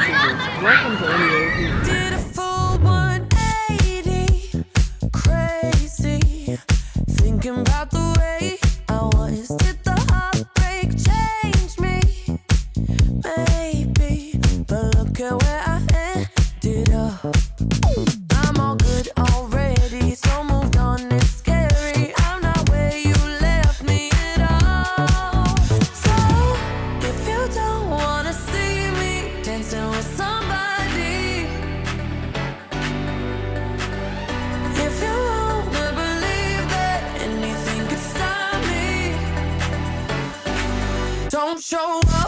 Welcome to Audio. show up.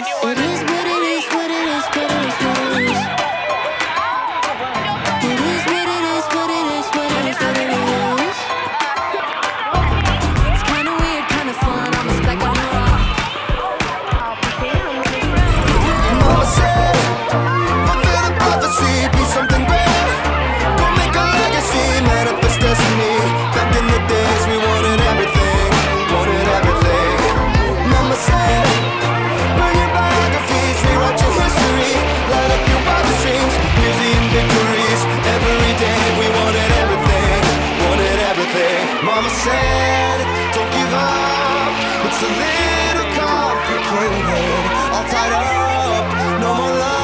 When you a little complicated, all tied up, no more love.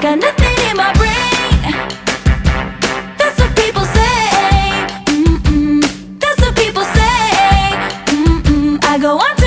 Got nothing in my brain. That's what people say. That's what people say. I go on